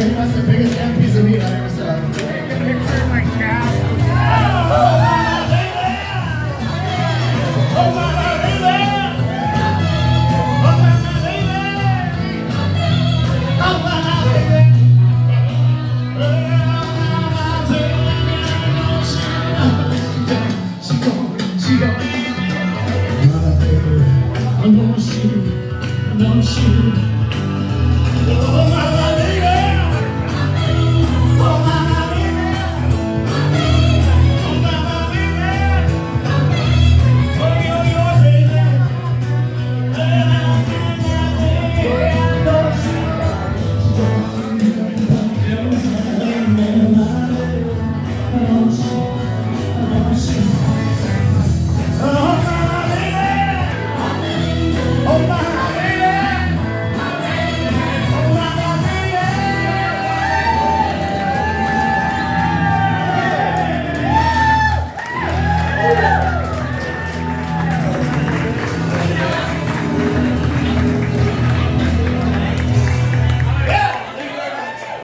think that's the biggest damn piece of meat I ever saw. Take a picture of my calf. I know she, I know Yeah.